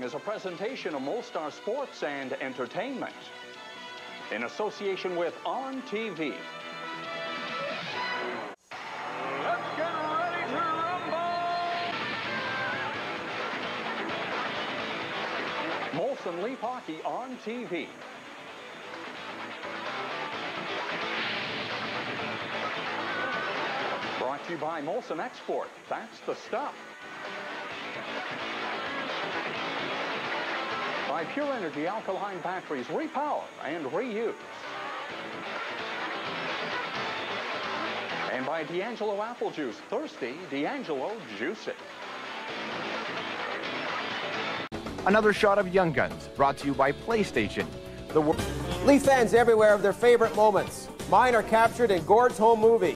following is a presentation of Molstar Sports and Entertainment in association with On TV. Let's get ready to rumble! Molson Leaf Hockey on TV. Brought to you by Molson Export. That's the stuff. By Pure Energy alkaline batteries, repower and reuse. And by D'Angelo Apple Juice. Thirsty, D'Angelo Juice it. Another shot of Young Guns, brought to you by PlayStation. The Leaf fans everywhere have their favorite moments. Mine are captured in Gord's home movie.